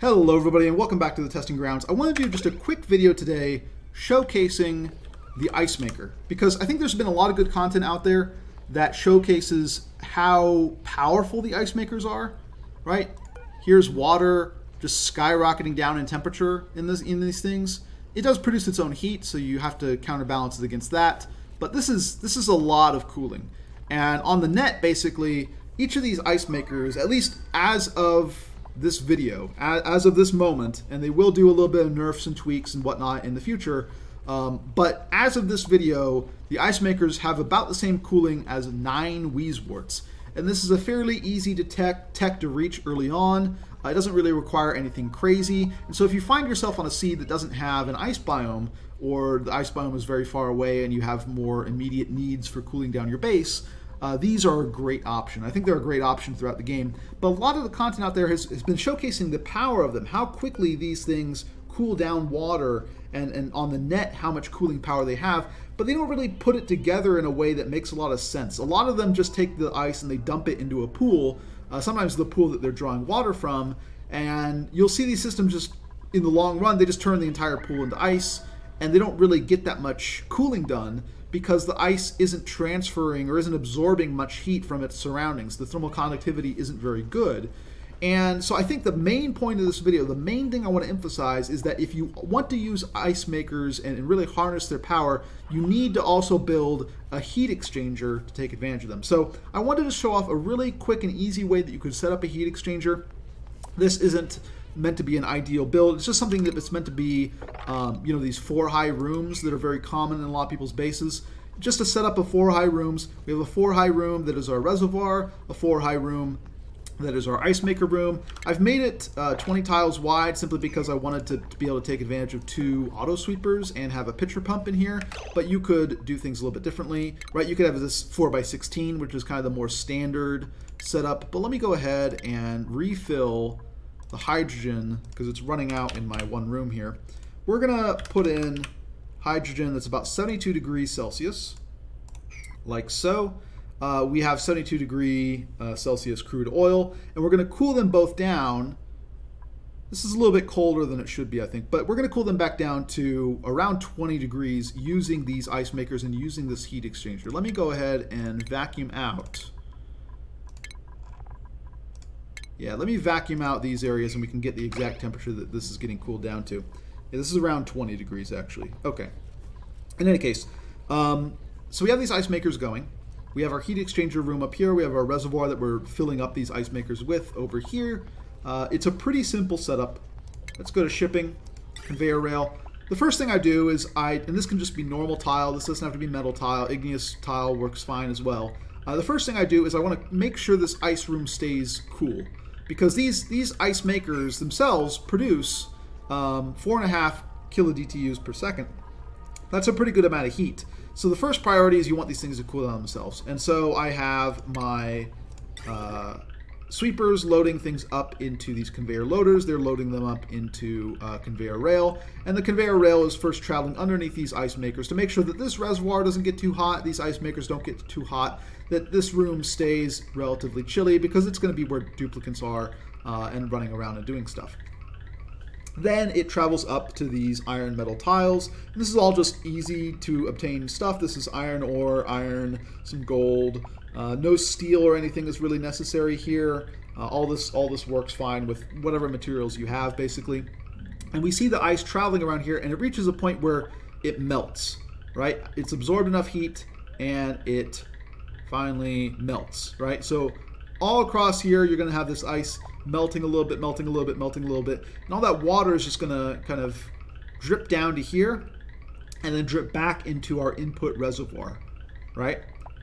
Hello everybody and welcome back to the testing grounds. I want to do just a quick video today showcasing the ice maker because I think there's been a lot of good content out there that showcases how powerful the ice makers are, right? Here's water just skyrocketing down in temperature in this in these things. It does produce its own heat, so you have to counterbalance it against that. But this is this is a lot of cooling. And on the net basically each of these ice makers, at least as of this video as, of this moment, and they will do a little bit of nerfs and tweaks and whatnot in the future. Um, but as of this video, the ice makers have about the same cooling as nine Wheezeworts. And this is a fairly easy to tech, tech to reach early on. Uh, it doesn't really require anything crazy. And so if you find yourself on a seed that doesn't have an ice biome, or the ice biome is very far away and you have more immediate needs for cooling down your base, uh, these are a great option. I think they're a great option throughout the game. But a lot of the content out there has, has been showcasing the power of them, how quickly these things cool down water, and, and on the net, how much cooling power they have. But they don't really put it together in a way that makes a lot of sense. A lot of them just take the ice and they dump it into a pool, uh, sometimes the pool that they're drawing water from, and you'll see these systems just, in the long run, they just turn the entire pool into ice, and they don't really get that much cooling done because the ice isn't transferring or isn't absorbing much heat from its surroundings. The thermal conductivity isn't very good. And so I think the main point of this video, the main thing I want to emphasize is that if you want to use ice makers and really harness their power, you need to also build a heat exchanger to take advantage of them. So I wanted to show off a really quick and easy way that you could set up a heat exchanger. This isn't meant to be an ideal build. It's just something that it's meant to be, um, you know, these four high rooms that are very common in a lot of people's bases. Just to set up a four high rooms, we have a four high room that is our reservoir, a four high room that is our ice maker room. I've made it uh, 20 tiles wide simply because I wanted to, to, be able to take advantage of two auto sweepers and have a pitcher pump in here, but you could do things a little bit differently, right? You could have this 4x16, which is kind of the more standard setup, but let me go ahead and refill the hydrogen, because it's running out in my one room here, we're going to put in hydrogen that's about 72 degrees Celsius, like so. Uh, we have 72 degree uh, Celsius crude oil, and we're going to cool them both down. This is a little bit colder than it should be, I think, but we're going to cool them back down to around 20 degrees using these ice makers and using this heat exchanger. Let me go ahead and vacuum out yeah, let me vacuum out these areas and we can get the exact temperature that this is getting cooled down to. Yeah, this is around 20 degrees actually. Okay. In any case, um, so we have these ice makers going. We have our heat exchanger room up here. We have our reservoir that we're filling up these ice makers with over here. Uh, it's a pretty simple setup. Let's go to shipping, conveyor rail. The first thing I do is I, and this can just be normal tile. This doesn't have to be metal tile. Igneous tile works fine as well. Uh, the first thing I do is I want to make sure this ice room stays cool because these these ice makers themselves produce um, four and a half kilo DTUs per second. That's a pretty good amount of heat. So the first priority is you want these things to cool down themselves. And so I have my uh, sweepers loading things up into these conveyor loaders. They're loading them up into uh, conveyor rail. And the conveyor rail is first traveling underneath these ice makers to make sure that this reservoir doesn't get too hot, these ice makers don't get too hot, that this room stays relatively chilly because it's going to be where duplicants are uh, and running around and doing stuff. Then it travels up to these iron metal tiles. And this is all just easy to obtain stuff. This is iron ore, iron, some gold, uh, no steel or anything is really necessary here. Uh, all this all this works fine with whatever materials you have, basically. And we see the ice traveling around here, and it reaches a point where it melts, right? It's absorbed enough heat, and it finally melts, right? So all across here, you're going to have this ice melting a little bit, melting a little bit, melting a little bit. And all that water is just going to kind of drip down to here and then drip back into our input reservoir, right?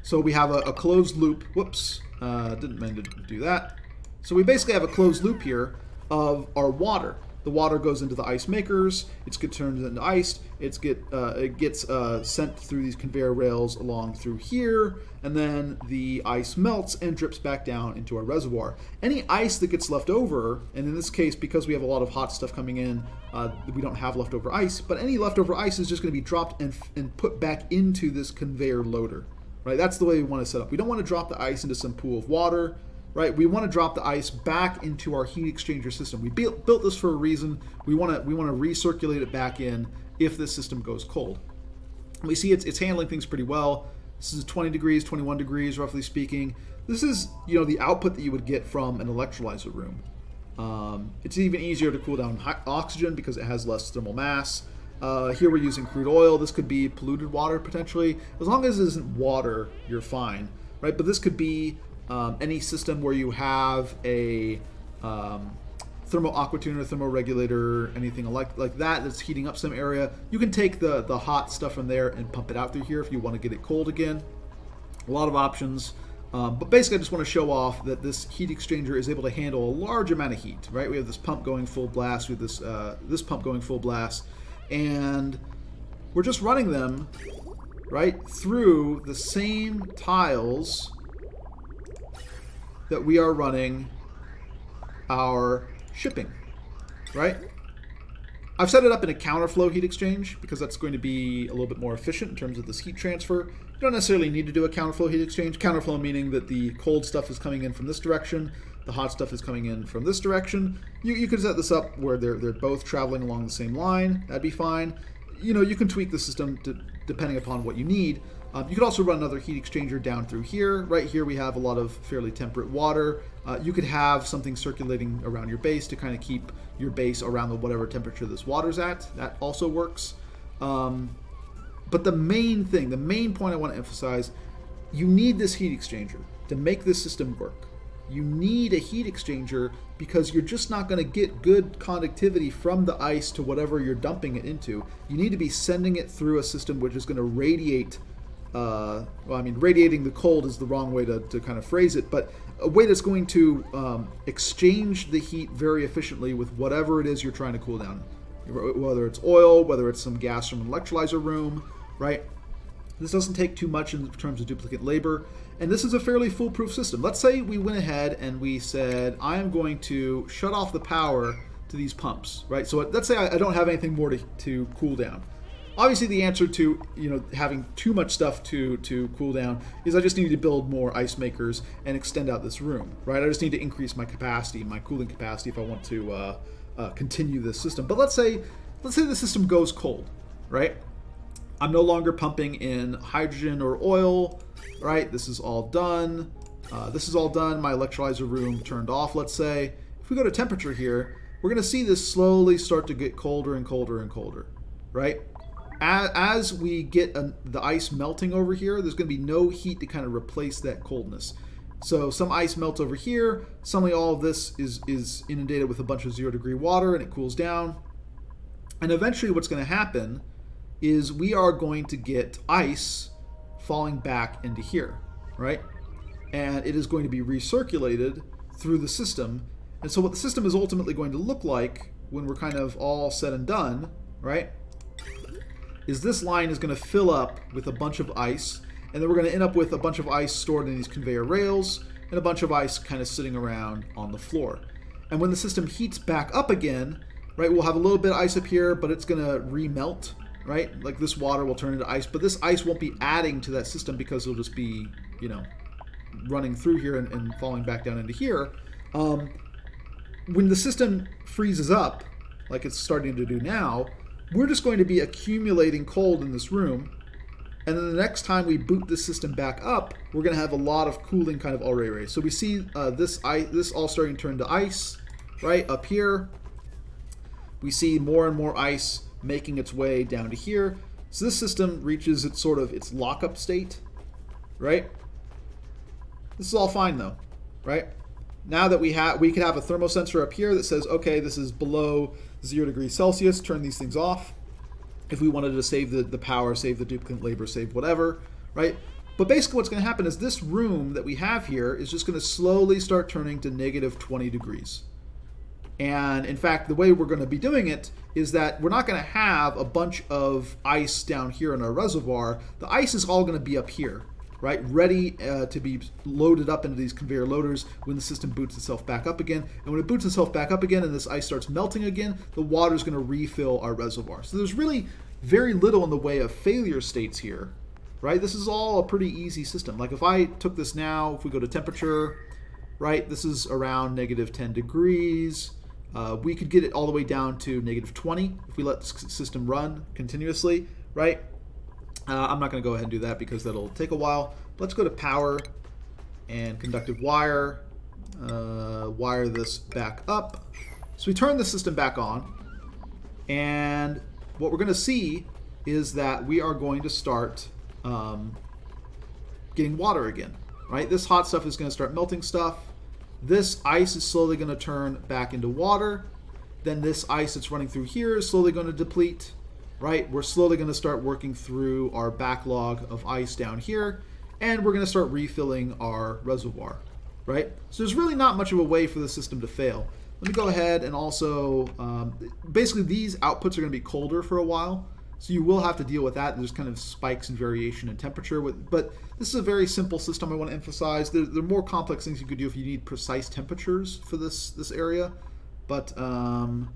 So we have a, a closed loop. Whoops, uh, didn't mean to do that. So we basically have a closed loop here of our water. The water goes into the ice makers. It's get turned into ice. It's get uh, it gets uh, sent through these conveyor rails along through here, and then the ice melts and drips back down into our reservoir. Any ice that gets left over, and in this case, because we have a lot of hot stuff coming in, uh, we don't have leftover ice. But any leftover ice is just going to be dropped and and put back into this conveyor loader right? That's the way we want to set up. We don't want to drop the ice into some pool of water. right? We want to drop the ice back into our heat exchanger system. We built, built this for a reason. We want to we want to recirculate it back in if the system goes cold. We see it's, it's handling things pretty well. This is 20 degrees, 21 degrees, roughly speaking. This is, you know, the output that you would get from an electrolyzer room. Um, it's even easier to cool down oxygen because it has less thermal mass. Uh, here we're using crude oil. This could be polluted water potentially. As long as it isn't water, you're fine, right? But this could be um, any system where you have a um, thermal aquatuner, thermoregulator, anything like like that that's heating up some area. You can take the the hot stuff from there and pump it out through here if you want to get it cold again. A lot of options. Um, but basically, I just want to show off that this heat exchanger is able to handle a large amount of heat. Right? We have this pump going full blast. We have this uh, this pump going full blast, and we're just running them right through the same tiles that we are running our shipping, right? I've set it up in a counterflow heat exchange because that's going to be a little bit more efficient in terms of this heat transfer. You don't necessarily need to do a counterflow heat exchange. Counterflow meaning that the cold stuff is coming in from this direction, the hot stuff is coming in from this direction. You, you could set this up where they're, they're both traveling along the same line. That'd be fine. You know, you can tweak the system to, depending upon what you need. Um, you could also run another heat exchanger down through here. Right here we have a lot of fairly temperate water. Uh, you could have something circulating around your base to kind of keep your base around the whatever temperature this water's at. That also works. Um, but the main thing, the main point I want to emphasize, you need this heat exchanger to make this system work. You need a heat exchanger because you're just not going to get good conductivity from the ice to whatever you're dumping it into. You need to be sending it through a system which is going to radiate uh, well, I mean, radiating the cold is the wrong way to, to kind of phrase it, but a way that's going to um, exchange the heat very efficiently with whatever it is you're trying to cool down. Whether it's oil, whether it's some gas from an electrolyzer room, right? This doesn't take too much in terms of duplicant labor. And this is a fairly foolproof system. Let's say we went ahead and we said, I am going to shut off the power to these pumps, right? So let's say I don't have anything more to, to cool down. Obviously, the answer to you know having too much stuff to to cool down is I just need to build more ice makers and extend out this room, right? I just need to increase my capacity, my cooling capacity, if I want to uh, uh, continue this system. But let's say let's say the system goes cold, right? I'm no longer pumping in hydrogen or oil, right? This is all done. Uh, this is all done. My electrolyzer room turned off, let's say. If we go to temperature here, we're going to see this slowly start to get colder and colder and colder, right? as, as we get a, the ice melting over here, there's going to be no heat to kind of replace that coldness. So some ice melts over here. Suddenly all of this is, is inundated with a bunch of zero degree water and it cools down. And eventually what's going to happen is we are going to get ice falling back into here, right? And it is going to be recirculated through the system. And so what the system is ultimately going to look like when we're kind of all said and done, right? is this line is going to fill up with a bunch of ice, and then we're going to end up with a bunch of ice stored in these conveyor rails, and a bunch of ice kind of sitting around on the floor. And when the system heats back up again, right, we'll have a little bit of ice up here, but it's going to remelt, right? Like this water will turn into ice, but this ice won't be adding to that system because it'll just be, you know, running through here and, and falling back down into here. Um, when the system freezes up, like it's starting to do now, we're just going to be accumulating cold in this room. And then the next time we boot the system back up, we're going to have a lot of cooling kind of already. So we see uh, this ice, this all starting to turn to ice, right up here. We see more and more ice making its way down to here. So this system reaches its sort of its lockup state, right? This is all fine though, right? Now that we have, we can have a thermal sensor up here that says, okay, this is below zero degrees Celsius, turn these things off. If we wanted to save the, the power, save the duplicant labor, save whatever, right? But basically what's going to happen is this room that we have here is just going to slowly start turning to negative 20 degrees. And in fact, the way we're going to be doing it is that we're not going to have a bunch of ice down here in our reservoir. The ice is all going to be up here right? Ready uh, to be loaded up into these conveyor loaders when the system boots itself back up again. And when it boots itself back up again and this ice starts melting again, the water is going to refill our reservoir. So there's really very little in the way of failure states here, right? This is all a pretty easy system. Like if I took this now, if we go to temperature, right? This is around negative 10 degrees. Uh, we could get it all the way down to negative 20 if we let the system run continuously, right? Uh, I'm not going to go ahead and do that because that'll take a while. Let's go to power and conductive wire, uh, wire this back up. So we turn the system back on, and what we're going to see is that we are going to start um, getting water again, right? This hot stuff is going to start melting stuff. This ice is slowly going to turn back into water. Then this ice that's running through here is slowly going to deplete, right? We're slowly going to start working through our backlog of ice down here, and we're going to start refilling our reservoir, right? So there's really not much of a way for the system to fail. Let me go ahead and also, um, basically these outputs are going to be colder for a while. So you will have to deal with that. There's kind of spikes and variation in temperature. With, but this is a very simple system I want to emphasize. There, there, are more complex things you could do if you need precise temperatures for this, this area. But um,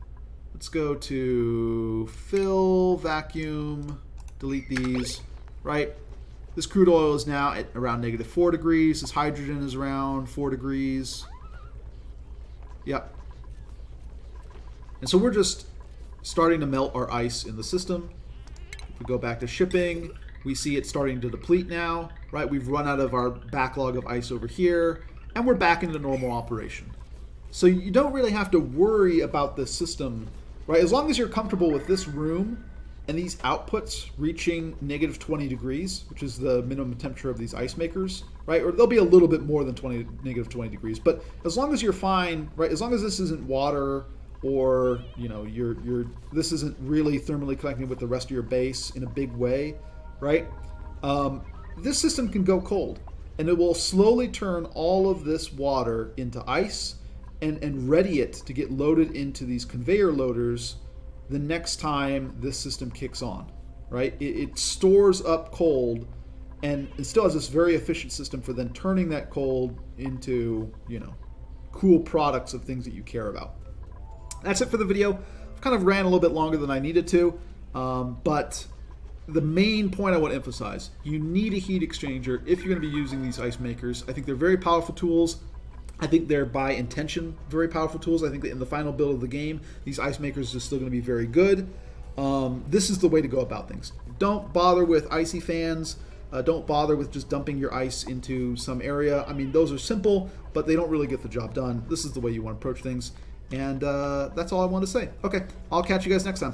let's go to fill, vacuum, delete these, right? This crude oil is now at around negative 4 degrees. This hydrogen is around 4 degrees. Yep. And so we're just starting to melt our ice in the system. We go back to shipping, we see it starting to deplete now, right? We've run out of our backlog of ice over here, and we're back into normal operation. So you don't really have to worry about the system, right? As long as you're comfortable with this room and these outputs reaching negative 20 degrees, which is the minimum temperature of these ice makers, right? Or they'll be a little bit more than 20 negative 20 degrees, but as long as you're fine, right? As long as this isn't water or you know you're you're this isn't really thermally connecting with the rest of your base in a big way, right? Um, this system can go cold, and it will slowly turn all of this water into ice and and ready it to get loaded into these conveyor loaders the next time this system kicks on, right? It, it stores up cold and it still has this very efficient system for then turning that cold into you know cool products of things that you care about. That's it for the video. I've kind of ran a little bit longer than I needed to, um, but the main point I want to emphasize, you need a heat exchanger if you're going to be using these ice makers. I think they're very powerful tools. I think they're by intention very powerful tools. I think that in the final build of the game, these ice makers are still going to be very good. Um, this is the way to go about things. Don't bother with icy fans. Uh, don't bother with just dumping your ice into some area. I mean, those are simple, but they don't really get the job done. This is the way you want to approach things. And uh, that's all I want to say. Okay, I'll catch you guys next time.